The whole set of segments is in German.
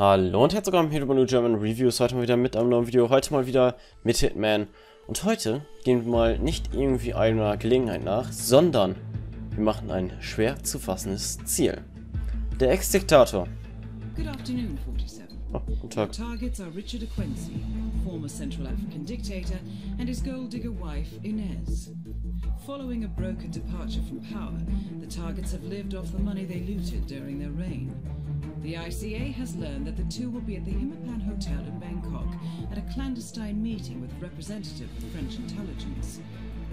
Hallo und herzlich willkommen hier bei New German Reviews. Heute mal wieder mit einem neuen Video. Heute mal wieder mit Hitman. Und heute gehen wir mal nicht irgendwie einer Gelegenheit nach, sondern wir machen ein schwer zu fassendes Ziel. Der Ex-Diktator. Good afternoon, 47. Oh, guten Tag. Targets are Richard Aquenzi, former Central African dictator, and his gold digger wife, Inez. Following a brokered departure from power, the targets have lived off the money they looted during their reign. The ICA has learned that the two will be at the Himapan Hotel in Bangkok at a clandestine meeting with a representative of French intelligence.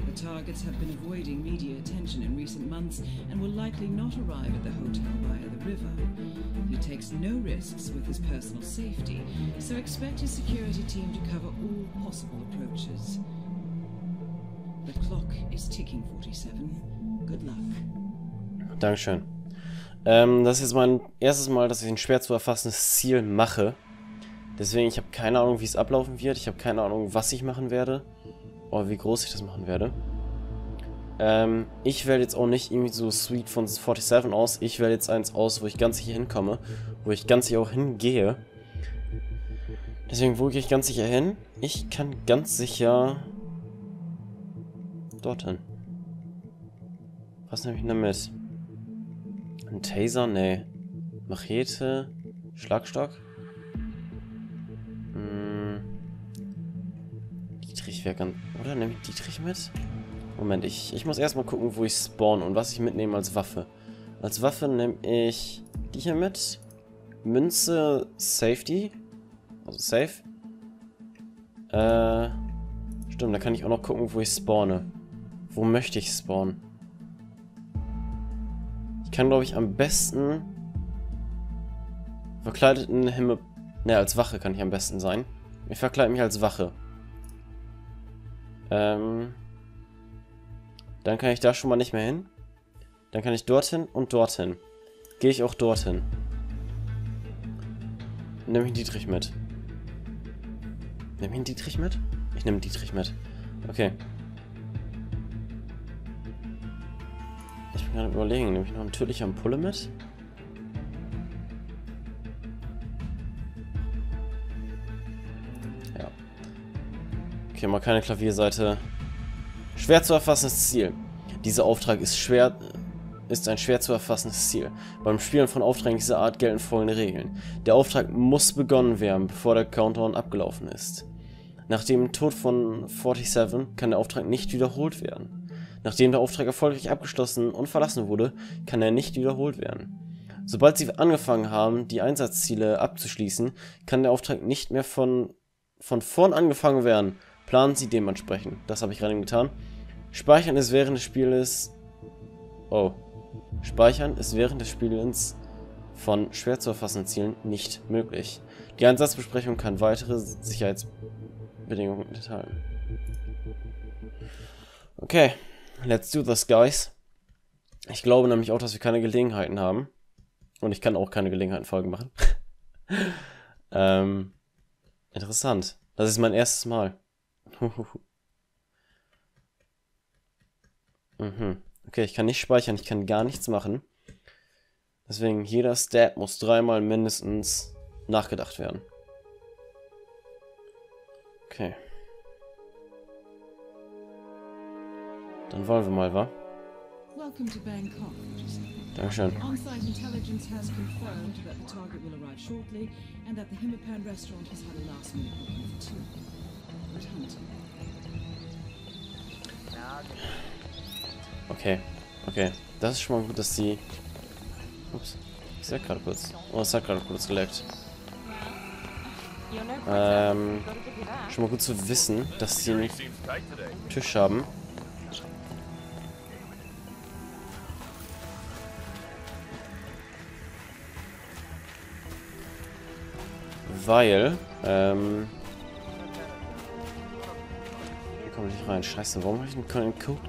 The targets have been avoiding media attention in recent months and will likely not arrive at the hotel via the river. He takes no risks with his personal safety, so expect his security team to cover all possible approaches. The clock is ticking, 47. Good luck. Dankeschön. Ähm, das ist jetzt mein erstes Mal, dass ich ein schwer zu erfassendes Ziel mache. Deswegen, ich habe keine Ahnung, wie es ablaufen wird. Ich habe keine Ahnung, was ich machen werde. Oder wie groß ich das machen werde. Ähm, ich wähle jetzt auch nicht irgendwie so Sweet von 47 aus. Ich wähle jetzt eins aus, wo ich ganz sicher hinkomme. Wo ich ganz sicher auch hingehe. Deswegen, wo gehe ich ganz sicher hin? Ich kann ganz sicher... Dorthin. Was nehme ich denn damit? Ein Taser? Nee. Machete? Schlagstock? Hm. Dietrich wäre ganz... Oder nehme ich Dietrich mit? Moment, ich, ich muss erstmal gucken, wo ich spawn und was ich mitnehme als Waffe. Als Waffe nehme ich die hier mit. Münze Safety. Also Safe. Äh... Stimmt, da kann ich auch noch gucken, wo ich spawne. Wo möchte ich spawnen? Ich kann, glaube ich, am besten verkleideten Himmel... Ne, als Wache kann ich am besten sein. Ich verkleide mich als Wache. Ähm... Dann kann ich da schon mal nicht mehr hin. Dann kann ich dorthin und dorthin. Gehe ich auch dorthin. Nehme ich Dietrich mit. Nehme ich Dietrich mit? Ich nehme Dietrich mit. Okay. Ich gerade überlegen, nehme ich noch natürlich Ampulle mit? Ja. Okay, mal keine Klavierseite. Schwer zu erfassendes Ziel. Dieser Auftrag ist schwer ist ein schwer zu erfassendes Ziel. Beim Spielen von Aufträgen dieser Art gelten folgende Regeln. Der Auftrag muss begonnen werden, bevor der Countdown abgelaufen ist. Nach dem Tod von 47 kann der Auftrag nicht wiederholt werden. Nachdem der Auftrag erfolgreich abgeschlossen und verlassen wurde, kann er nicht wiederholt werden. Sobald Sie angefangen haben, die Einsatzziele abzuschließen, kann der Auftrag nicht mehr von, von vorn angefangen werden. Planen Sie dementsprechend. Das habe ich gerade getan. Speichern ist während des Spieles... Oh. Speichern ist während des Spielens von schwer zu erfassenden Zielen nicht möglich. Die Einsatzbesprechung kann weitere Sicherheitsbedingungen enthalten. Okay, let's do this, guys. Ich glaube nämlich auch, dass wir keine Gelegenheiten haben. Und ich kann auch keine Gelegenheitenfolgen machen. ähm, interessant. Das ist mein erstes Mal. mhm. Okay, ich kann nicht speichern, ich kann gar nichts machen. Deswegen, jeder Stat muss dreimal mindestens nachgedacht werden. Okay. Dann wollen wir mal, wa? Welcome to Bangkok, 47. Dankeschön. On-site intelligence has confirmed that the target will arrive shortly and that the Himapan restaurant has had a last-minute booking for two. Good hunting. Okay, okay. Das ist schon mal gut, dass die... Ups. Ich sag gerade kurz. Oh, es hat gerade kurz geleckt. Ähm, schon mal gut zu wissen, dass sie einen Tisch haben. Weil, ähm... Hier komme ich nicht rein. Scheiße, warum habe ich denn keine Code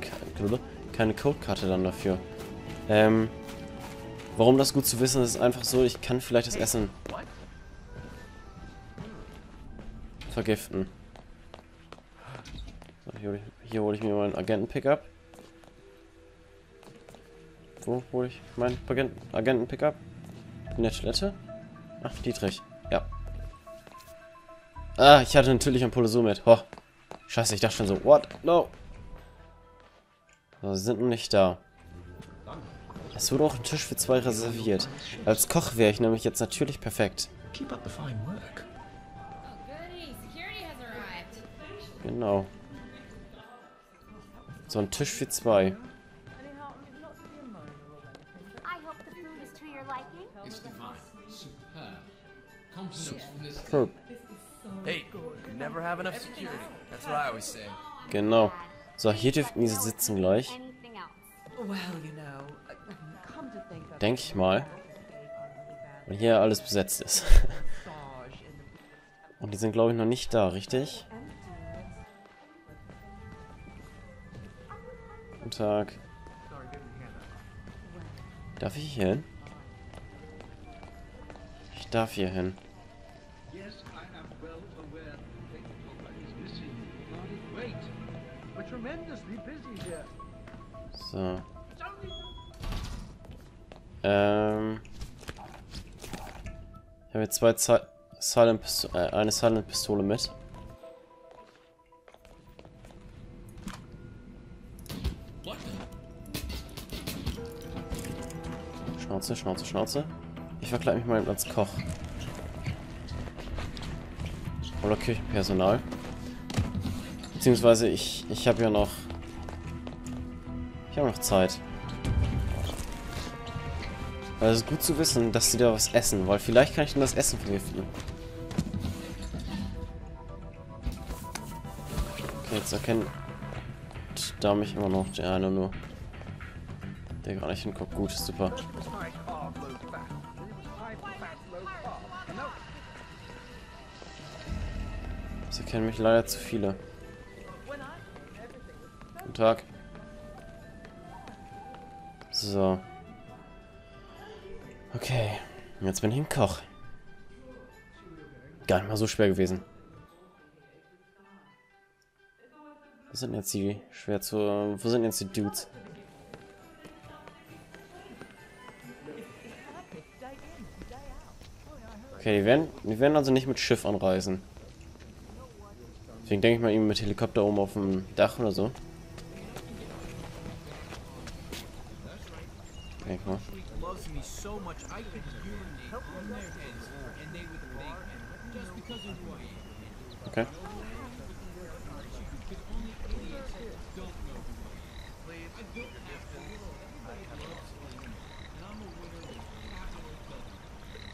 keine Codekarte dann dafür? Ähm... Warum das gut zu wissen ist, ist einfach so, ich kann vielleicht das Essen vergiften. So, hier hole ich, mir meinen Agenten-Pickup. Wo hole ich meinen Agenten-Pickup? In der Toilette? Ach, Dietrich. Ah, ich hatte natürlich ein Polosur mit. Oh. Scheiße, ich dachte schon so, what? No. So, sie sind noch nicht da. Es wurde auch ein Tisch für zwei reserviert. Als Koch wäre ich nämlich jetzt natürlich perfekt. Keep up the fine work. Oh, goody. Security has arrived. Genau. So ein Tisch für zwei. I hope the food is to your liking. It's divine. Superb. Hey, you never have enough security. That's what I always say. Genau. So, hier dürften diese sitzen gleich. Denke ich mal. Weil hier alles besetzt ist. Und die sind, glaube ich, noch nicht da, richtig? Guten Tag. Darf ich hier hin? Ich darf hier hin. Well aware that is missing. Wait. We're tremendously busy here. So. Ähm. Ich habe jetzt zwei Silent Pisto äh, eine Silent Pistole mit. Schnauze, Schnauze, Schnauze. Ich verkleide mich mal als Koch. Oder Küchenpersonal. Beziehungsweise ich, ich habe ja noch... Ich habe noch Zeit. Also es ist gut zu wissen, dass sie da was essen, weil vielleicht kann ich dann das Essen vergiften. Okay, jetzt erkennt da mich immer noch der eine nur. Der gar nicht hinguckt. Gut, super. Es erkennen mich leider zu viele. Guten Tag. So. Okay. Jetzt bin ich ein Koch. Gar nicht mal so schwer gewesen. Wo sind jetzt die schwer zu... Wo sind jetzt die Dudes? Okay, die werden, die werden also nicht mit Schiff anreisen. Deswegen denke ich mal eben mit Helikopter oben auf dem Dach oder so. Guck mal. Okay.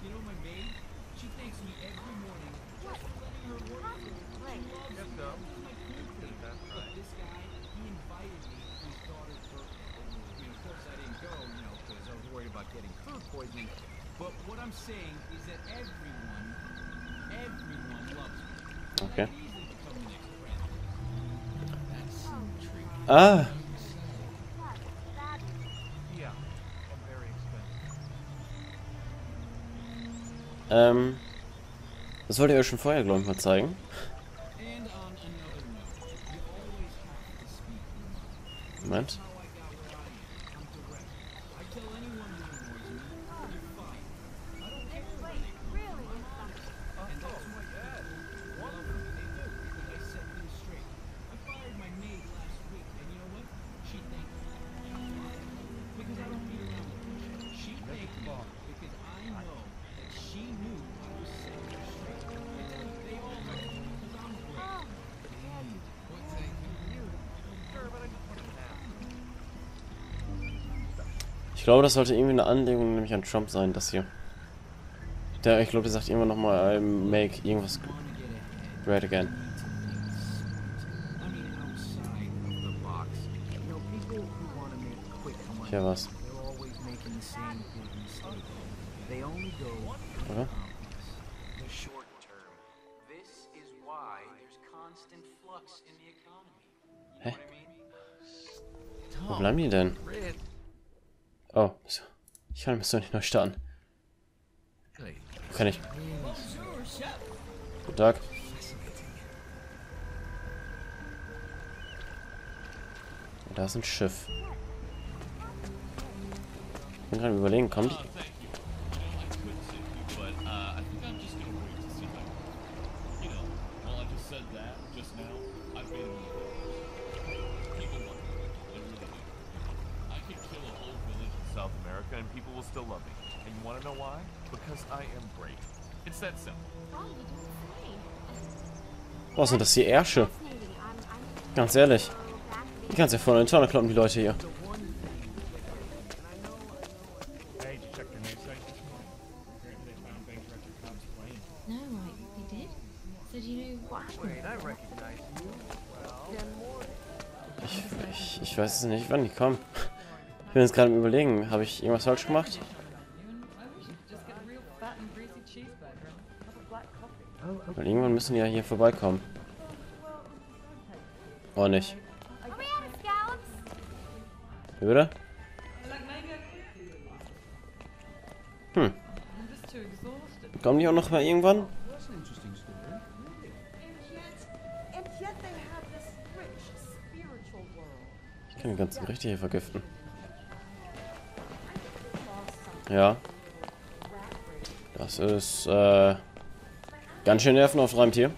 You know my maid? She thanks me every morning what Okay. Ah! Ähm. Das wollte ich euch schon vorher, glaube ich, mal zeigen. comment. Glaube, das sollte irgendwie eine Anlegung nämlich an Trump sein, das hier. Der, ich glaube, der sagt irgendwann nochmal, make irgendwas great again. I mean, Oh, so. ich kann mich so nicht neu starten. Kann ich? Guten Tag. Da ist ein Schiff. Ich bin gerade überlegen, kommt still love me. And you want to know why? Because I am great. It's that simple. Oh, sind das die Ärsche? Ganz ehrlich. fascinated. Die kannst ja vorne in die Tonne kloppen, die Leute hier. Ich, ich, ich weiß es nicht, wann die kommen. Ich bin jetzt gerade am überlegen, habe ich irgendwas falsch gemacht? Weil irgendwann müssen die ja hier vorbeikommen. Oh nicht. It. Hm. Kommen die auch noch mal irgendwann? Ich kann die ganzen Gerichte hier vergiften. Ja. Das ist, äh, ganz schön nervenaufreibend hier.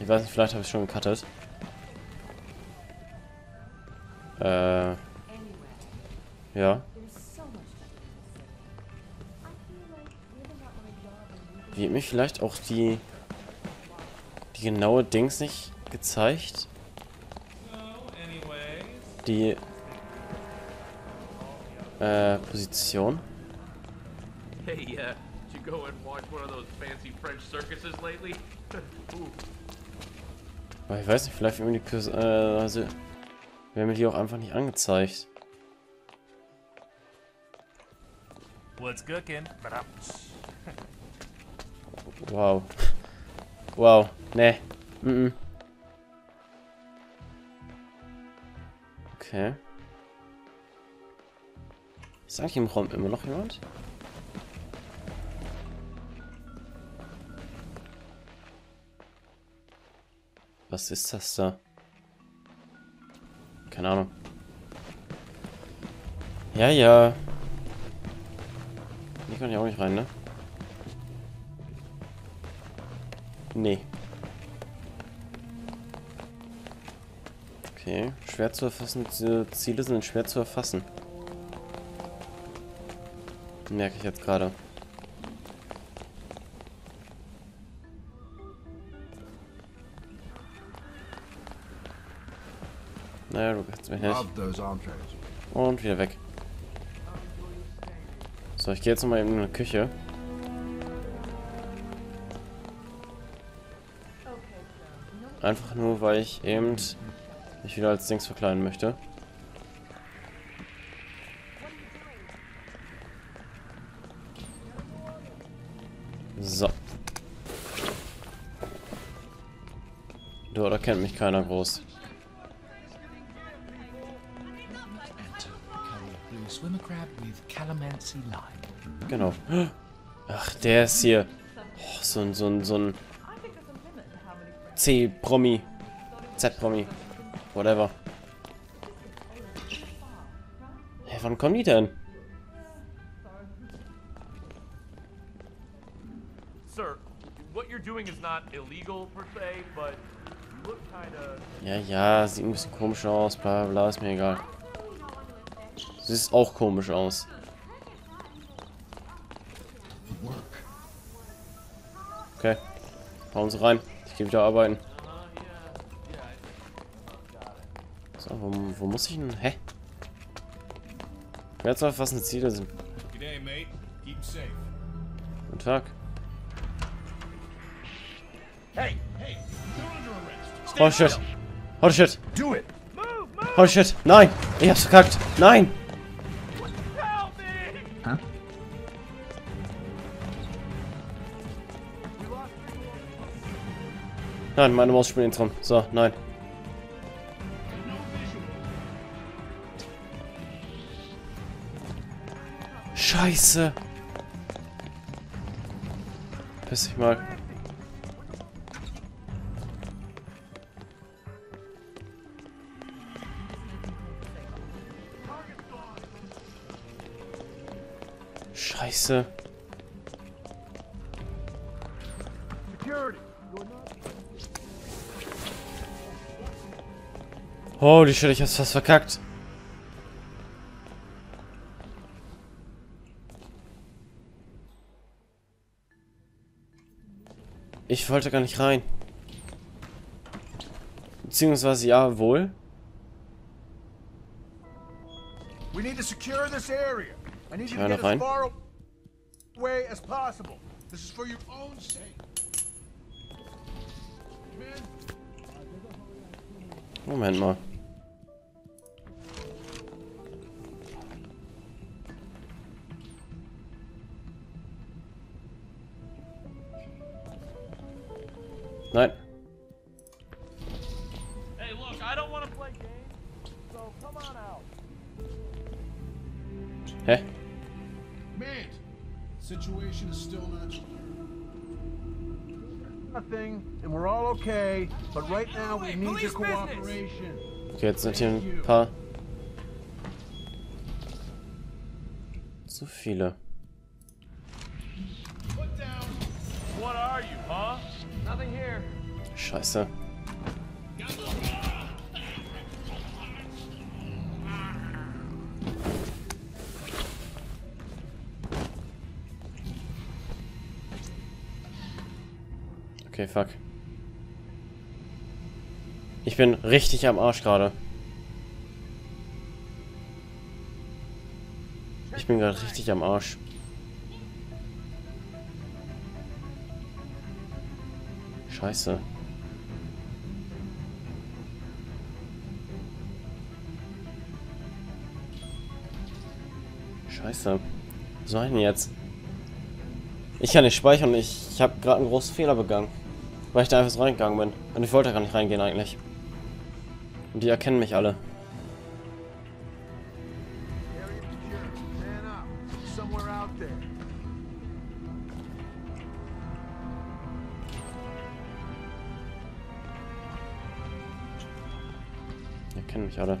Ich weiß nicht, vielleicht habe ich schon gecuttet. Äh, ja. Wird mir vielleicht auch die, die genaue Dings nicht gezeigt? Die, äh, Position? Hey, uh, did you go and watch one of those fancy French circuses lately? Ooh. Aber ich weiß nicht, vielleicht wird mir die Pers äh, also, werden mir die auch einfach nicht angezeigt. What's cooking? Wow. Wow. Nee. Mm -mm. Okay. Ist eigentlich im Raum immer noch jemand? Was ist das da? Keine Ahnung. Ja, ja. Hier kann ich auch nicht rein, ne? Nee. Okay, schwer zu erfassen. Diese Ziele sind schwer zu erfassen. Merke ich jetzt gerade. Naja, du kannst mich nicht. Und wieder weg. So, ich gehe jetzt nochmal in eine Küche. Einfach nur, weil ich eben mich wieder als Dings verkleiden möchte. So. Du, da kennt mich keiner groß. Genau. Ach, der ist hier. Oh, so ein, so ein, so ein C-Promi. Z-Promi. Whatever. Hä, wann kommen die denn? Sir, what you're doing is not illegal per se, but you look kinda. Ja, ja, sieht ein bisschen komisch aus, bla bla, ist mir egal. Sieht auch komisch aus. Okay. Hauen Sie rein. Ich gehe wieder arbeiten. So, wo, wo muss ich denn? Hä? Wer soll was eine Ziele sind? Guten Tag. Hey, hey. Holy shit. Holy shit. Holy shit. Nein. Ich hab's verkackt. Nein. Nein, meine Maus springt rum. So, nein. Scheiße. Piss dich mal. Scheiße. Holy shit, ich hab's fast verkackt. Ich wollte gar nicht rein. Beziehungsweise ja, wohl. We need to secure this area. I need you to Ja, get noch rein. as far away as possible. This is for your own sake. Man, Moment mal. Okay, jetzt sind hier ein paar... Zu viele. Scheiße. Okay, fuck. Ich bin richtig am Arsch gerade. Ich bin gerade richtig am Arsch. Scheiße. Scheiße. Was soll ich denn jetzt? Ich kann nicht speichern. Ich, ich habe gerade einen großen Fehler begangen. Weil ich da einfach so reingegangen bin. Und ich wollte gar nicht reingehen eigentlich. Die erkennen mich alle. Die erkennen mich alle.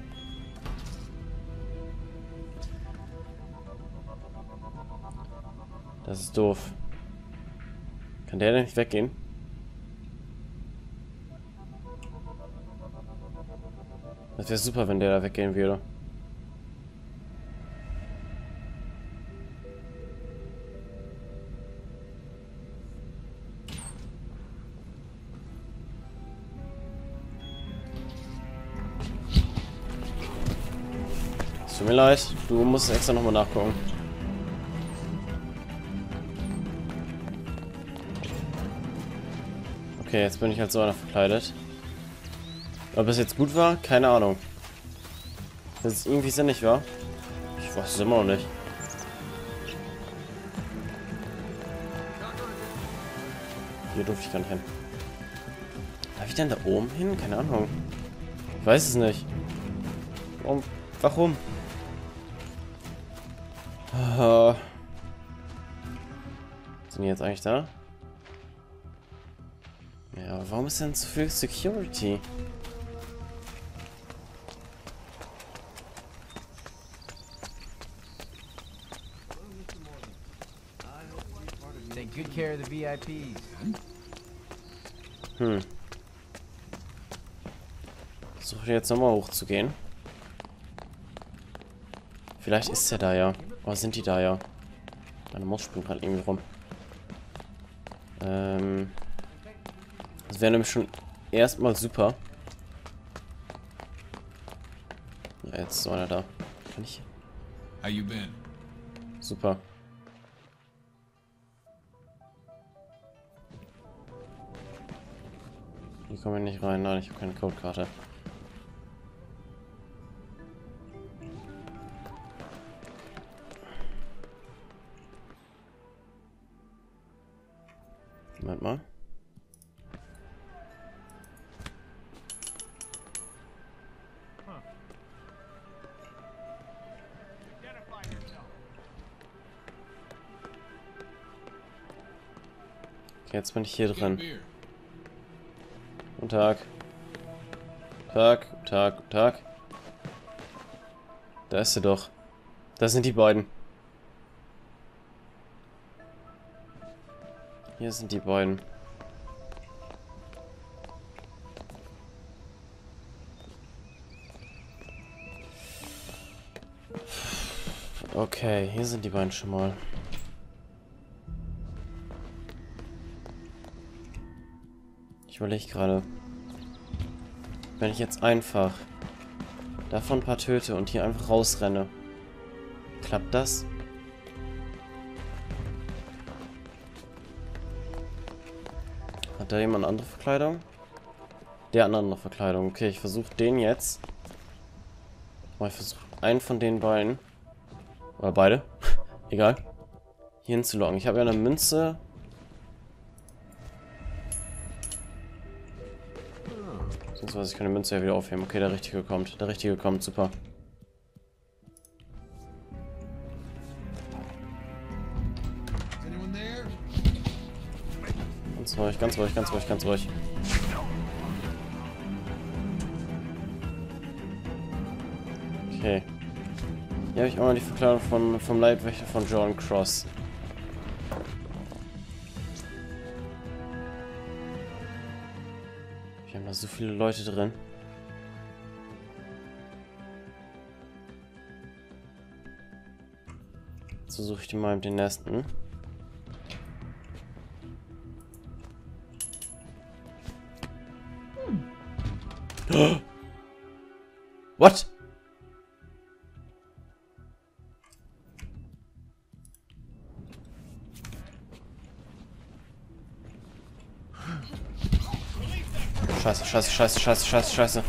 Das ist doof. Kann der denn nicht weggehen? Das wäre super, wenn der da weggehen würde. Tut mir leid, du musst extra nochmal nachgucken. Okay, jetzt bin ich halt so einer verkleidet. Ob es jetzt gut war? Keine Ahnung. Dass es irgendwie sinnig war? Ich weiß es immer noch nicht. Hier durfte ich gar nicht hin. Darf ich denn da oben hin? Keine Ahnung. Ich weiß es nicht. Warum? Warum? Ah. Sind die jetzt eigentlich da? Ja, warum ist denn zu viel Security? Care of the VIPs. Hm. Versuche jetzt nochmal hochzugehen. Vielleicht ist er da ja. Oder sind die da ja? Meine Maus springt gerade irgendwie rum. Ähm. Das wäre nämlich schon erstmal super. Ja, jetzt ist einer da. Kann ich? How you been? Super. Hier komme ich nicht rein. Nein, ich habe keine Codekarte. Moment mal. Jetzt bin ich hier drin. Tag. Tag, Tag, Tag. Da ist sie doch. Das sind die beiden. Hier sind die beiden. Okay, hier sind die beiden schon mal. Ich überlege gerade. Wenn ich jetzt einfach davon ein paar töte und hier einfach rausrenne. Klappt das? Hat da jemand eine andere Verkleidung? Der andere Verkleidung. Okay, ich versuche den jetzt. Oh, ich versuche einen von den beiden. Oder beide. Egal. Hier hinzulocken. Ich habe ja eine Münze. Beziehungsweise ich kann die Münze ja wieder aufheben. Okay, der Richtige kommt. Der Richtige kommt. Super. Ganz ruhig, ganz ruhig, ganz ruhig, ganz ruhig. Okay. Hier habe ich auch mal die Verkleidung von, vom Leibwächter von John Cross. So viele Leute drin. So suche ich die mal mit den nächsten. What? Scheiße, scheiße, scheiße, scheiße, scheiße.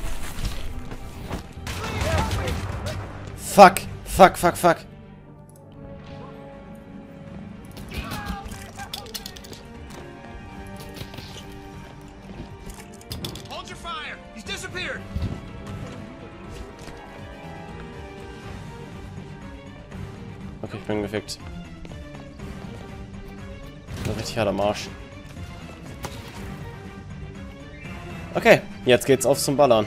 Fuck, fuck, fuck, fuck. Hold your fire! He's disappeared! Okay, ich bin gefickt. Richtig hart am Okay, jetzt geht's auf zum Ballern.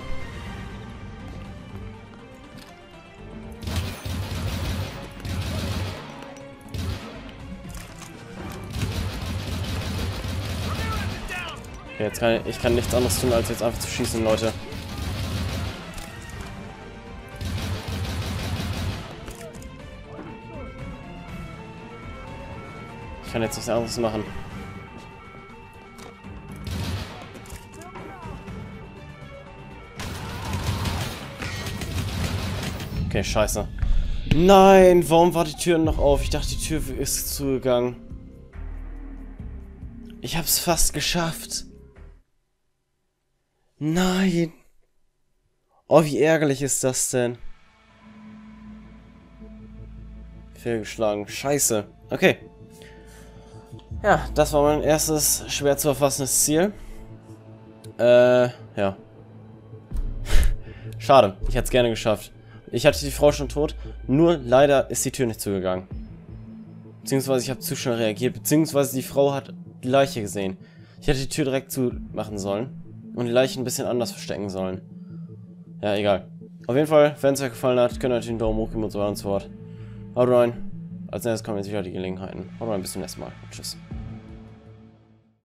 Jetzt kann ich, ich kann nichts anderes tun, als jetzt einfach zu schießen, Leute. Ich kann jetzt nichts anderes machen. Okay, scheiße. Nein, warum war die Tür noch auf? Ich dachte, die Tür ist zugegangen. Ich hab's fast geschafft. Nein. Oh, wie ärgerlich ist das denn? Fehlgeschlagen. Scheiße. Okay. Ja, das war mein erstes schwer zu erfassendes Ziel. Äh, ja. Schade. Ich hätte es gerne geschafft. Ich hatte die Frau schon tot. Nur leider ist die Tür nicht zugegangen. Beziehungsweise ich habe zu schnell reagiert. Beziehungsweise die Frau hat die Leiche gesehen. Ich hätte die Tür direkt zumachen sollen. Und die Leiche ein bisschen anders verstecken sollen. Ja, egal. Auf jeden Fall, wenn es euch gefallen hat, könnt ihr natürlich einen Daumen hoch geben und so weiter und so fort. Haut rein. Als nächstes kommen jetzt wieder die Gelegenheiten. Haut rein, bis zum nächsten Mal. Tschüss.